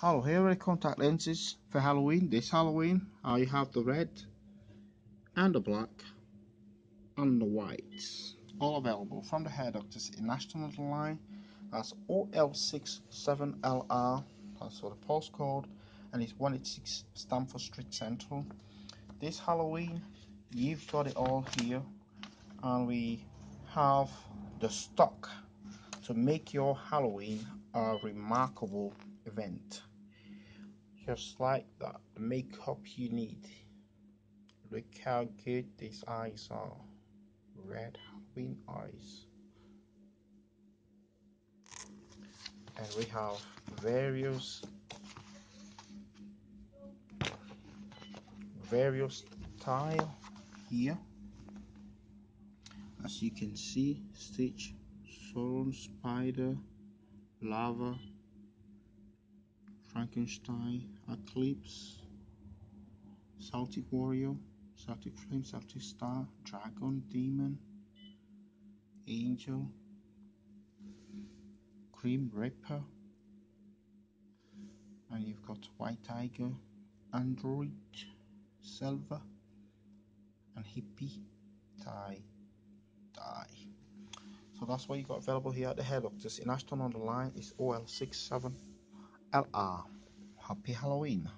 Hello, here are the contact lenses for Halloween. This Halloween, you have the red and the black and the whites. All available from the hair doctors in Ashton-under-Lyne. That's OL67LR. That's for the postcode. And it's 186 Stamford Street Central. This Halloween, you've got it all here. And we have the stock to make your Halloween a remarkable event. Just like that the makeup you need. Look how good these eyes are. Red Halloween eyes. And we have various various style here. As you can see stitch Sauron spider lava Frankenstein, Eclipse, Celtic Warrior, Celtic Flame, Celtic Star, Dragon, Demon, Angel, Grim Reaper, and you've got White Tiger, Android, Silver, and Hippie, Tie, Dye. So that's what you got available here at the Hair Doctors in Ashton-under-Lyne is OL67 LR. Happy Halloween.